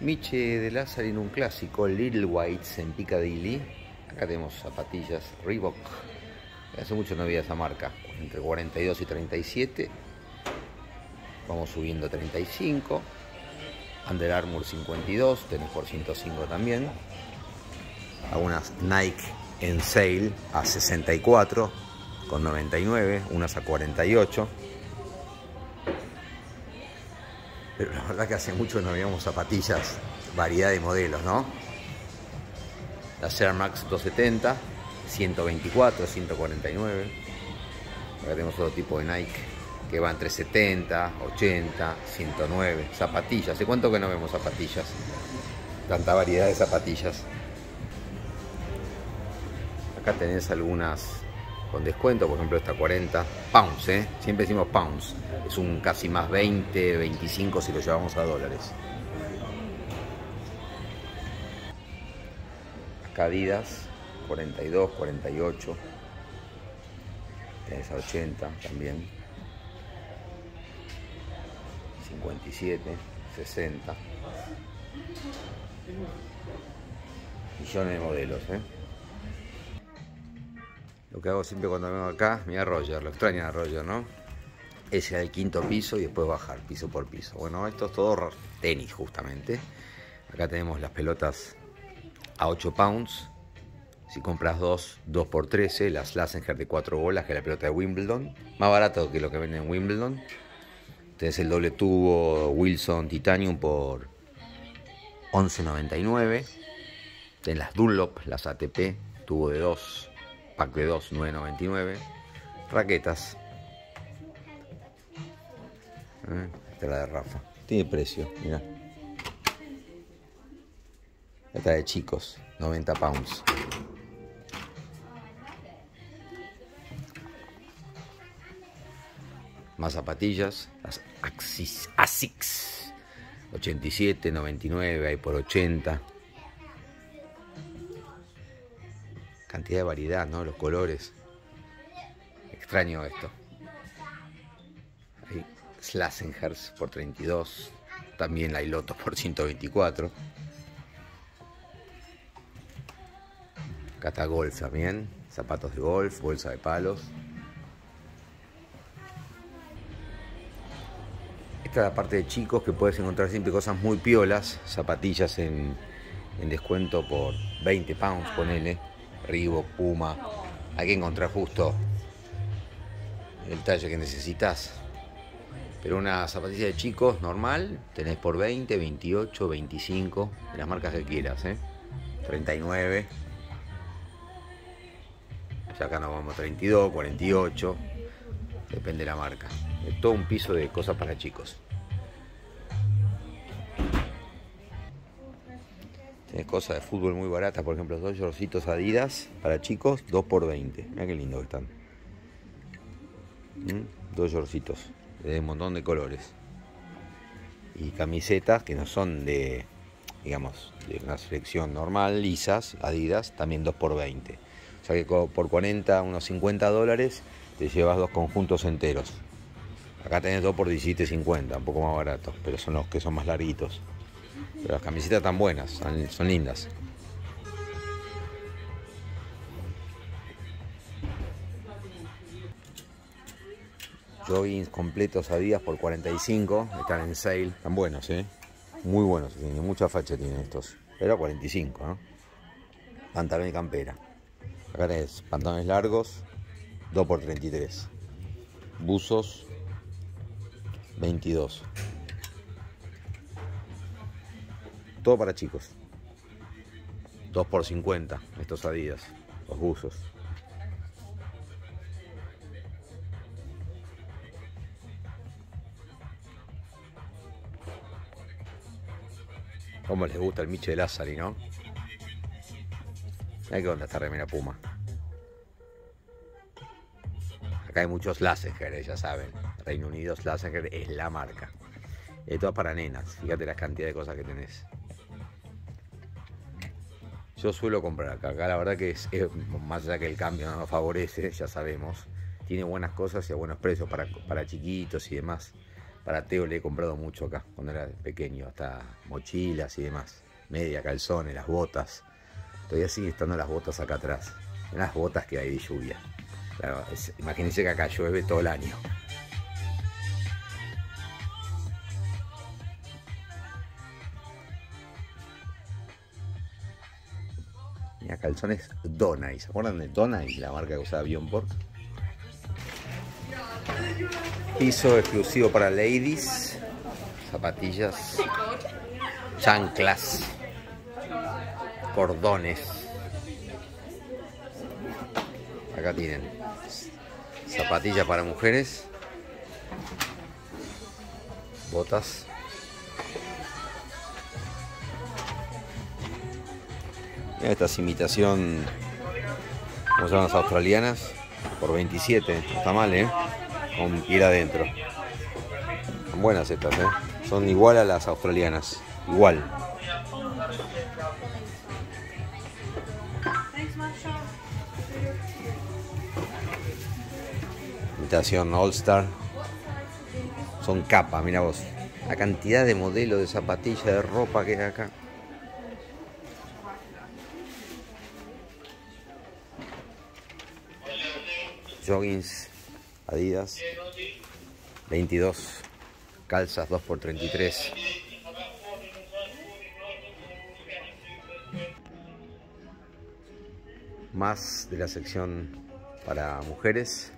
Miche de Lazarin, un clásico, Little Whites en Piccadilly. Acá tenemos zapatillas Reebok. Hace mucho no había esa marca, entre 42 y 37. Vamos subiendo a 35. Under Armour 52, tenés por 105 también. Algunas Nike en sale a 64 con 99, unas a 48. Pero la verdad que hace mucho no veíamos zapatillas, variedad de modelos, ¿no? Las Air Max 270, 124, 149. Acá tenemos otro tipo de Nike que va entre 70, 80, 109. Zapatillas, ¿hace cuánto que no vemos zapatillas? Tanta variedad de zapatillas. Acá tenés algunas con descuento, por ejemplo esta 40 pounds, ¿eh? siempre decimos pounds, es un casi más 20, 25 si lo llevamos a dólares. Acá Adidas 42, 48, tenés a 80 también, 57, 60, millones de modelos. ¿eh? Lo que hago siempre cuando vengo acá, mira Roger, lo extraña a Roger, ¿no? Es el quinto piso y después bajar piso por piso. Bueno, esto es todo tenis justamente. Acá tenemos las pelotas a 8 pounds. Si compras dos, 2 por 13, las Lassenger de 4 bolas, que es la pelota de Wimbledon. Más barato que lo que venden en Wimbledon. Tenés el doble tubo Wilson Titanium por 11.99. Tenés las Dunlop, las ATP, tubo de 2 pack de 2, 9.99. Raquetas. ¿Eh? Esta es la de Rafa. Tiene precio, mira. Esta de chicos, 90 pounds. Más zapatillas, las Axis, Asics. 87, 99, hay por 80. Cantidad de variedad, ¿no? Los colores. Extraño esto. Hay por 32. También la Iloto por 124. Cata Golf también. Zapatos de golf, bolsa de palos. Esta es la parte de chicos que puedes encontrar siempre cosas muy piolas. Zapatillas en, en descuento por 20 pounds, ponele. Ribo, Puma. Hay que encontrar justo el talle que necesitas. Pero una zapatilla de chicos normal tenés por 20, 28, 25, de las marcas que quieras, ¿eh? 39. Ya acá nos vamos a 32, 48. Depende de la marca. Es todo un piso de cosas para chicos. Tienes cosas de fútbol muy baratas, por ejemplo, dos shortcitos Adidas para chicos, 2 por 20. Mira qué lindo que están. ¿Mm? Dos shortcitos de un montón de colores. Y camisetas que no son de, digamos, de una selección normal, lisas, Adidas, también 2 por 20. O sea que por 40, unos 50 dólares, te llevas dos conjuntos enteros. Acá tenés 2 por 17.50, un poco más baratos, pero son los que son más larguitos. Pero las camisetas están buenas, son, lindas. Joggings completos a días por 45, están en sale, están buenos, ¿eh? Muy buenos, tienen mucha facha tienen estos. Pero 45, ¿no? Pantalón y campera. Acá tenés pantalones largos, 2 por 33. Buzos, 22. Todo para chicos. 2 por 50 estos Adidas, los buzos. Como les gusta el Miche de Lázari, ¿no? Hay que onda esta remera Puma. Acá hay muchos Lassenger, eh, ya saben. Reino Unido Lassenger es la marca. Y todas para nenas. Fíjate la cantidad de cosas que tenés. Yo suelo comprar acá. Acá la verdad que es, más allá que el cambio no nos favorece, ya sabemos. Tiene buenas cosas y a buenos precios para, para chiquitos y demás. Para Teo le he comprado mucho acá, cuando era pequeño, hasta mochilas y demás. Media, calzones, las botas. Todavía sigue estando las botas acá atrás. Las botas que hay de lluvia. Claro, imagínense que acá llueve todo el año. Calzones Donay. ¿Se acuerdan de Donay? La marca que usaba Bjorn Piso exclusivo para ladies. Zapatillas. Chanclas. Cordones. Acá tienen. Zapatillas para mujeres. Botas. Esta es imitación, como se llaman las australianas, por 27. Está mal, ¿eh? Con piel adentro. Son buenas estas, ¿eh? Son igual a las australianas. Igual. Imitación All Star. Son capas, mira vos. La cantidad de modelos de zapatillas, de ropa que hay acá. Joggings Adidas 22 calzas 2 por 33 más de la sección para mujeres.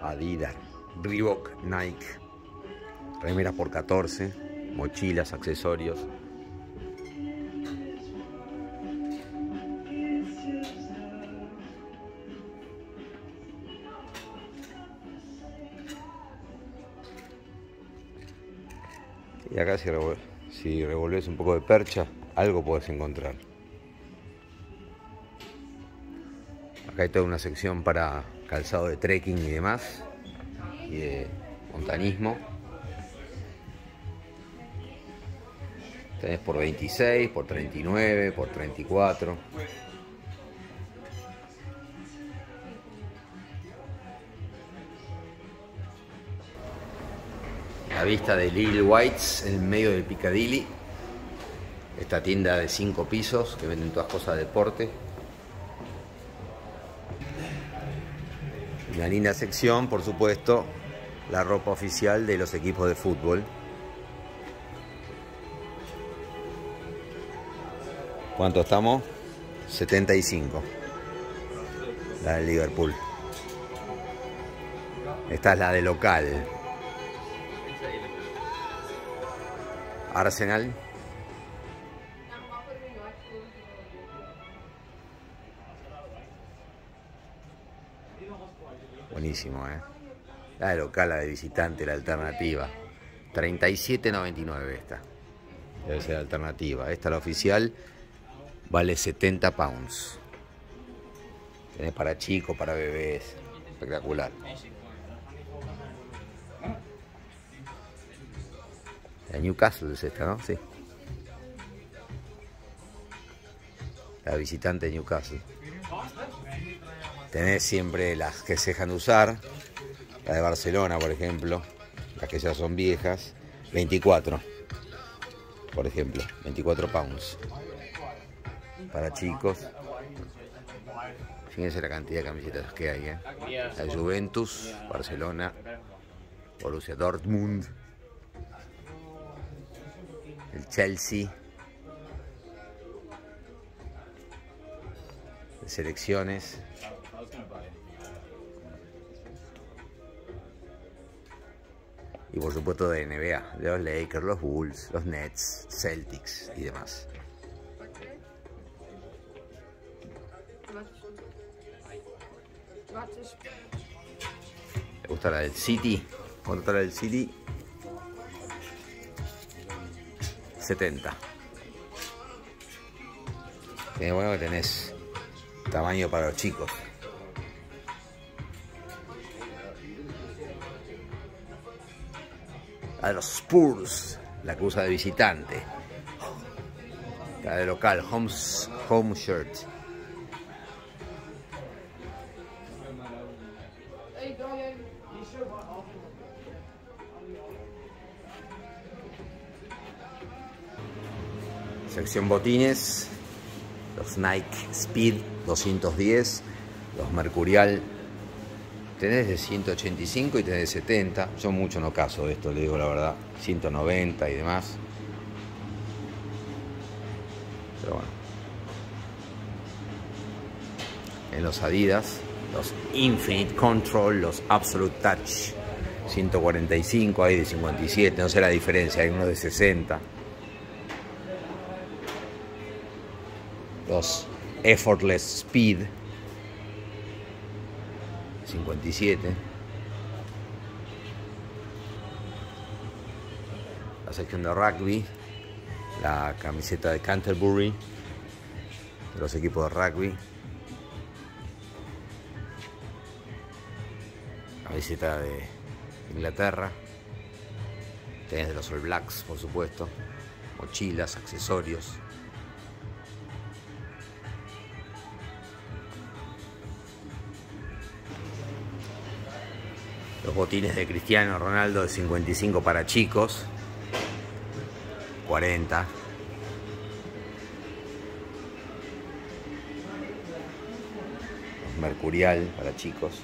Adidas Reebok Nike remeras por 14 mochilas accesorios Y acá si, si revolves un poco de percha, algo puedes encontrar. Acá hay toda una sección para calzado de trekking y demás. Y de montanismo. Tenés por 26, por 39, por 34. Vista de Little Whites en medio del Piccadilly. Esta tienda de cinco pisos que venden todas cosas de deporte. Una linda sección, por supuesto, la ropa oficial de los equipos de fútbol. ¿Cuánto estamos? 75. La del Liverpool. Esta es la de local. Arsenal. Buenísimo, ¿eh? La de local, la de visitante, la alternativa. 37.99 esta. Debe ser la alternativa. Esta, la oficial, vale 70 pounds. Tienes para chicos, para bebés. Espectacular. La Newcastle es esta, ¿no? Sí. La visitante de Newcastle. Tenés siempre las que se dejan de usar. La de Barcelona, por ejemplo. Las que ya son viejas. 24. Por ejemplo. 24 pounds. Para chicos. Fíjense la cantidad de camisetas que hay. ¿eh? La Juventus, Barcelona, Borussia Dortmund el Chelsea, de selecciones. Y por supuesto de NBA, de los Lakers, los Bulls, los Nets, Celtics y demás. ¿Te gusta la del City? ¿Cuánto está la del City? 70. Qué bueno que tenés tamaño para los chicos. A los Spurs, la usa de visitante. La de local, home shirt. Sección botines, los Nike Speed 210, los Mercurial tenés de 185 y tenés de 70. Yo mucho no caso esto, le digo la verdad. 190 y demás. Pero bueno. En los Adidas, los Infinite Control, los Absolute Touch. 145, hay de 57, no sé la diferencia, hay uno de 60. Los Effortless Speed 57. La sección de rugby, la camiseta de Canterbury, de los equipos de rugby. Camiseta de Inglaterra. Tenés de los All Blacks, por supuesto. Mochilas, accesorios. Los botines de Cristiano Ronaldo de 55 para chicos. 40. Los Mercurial para chicos.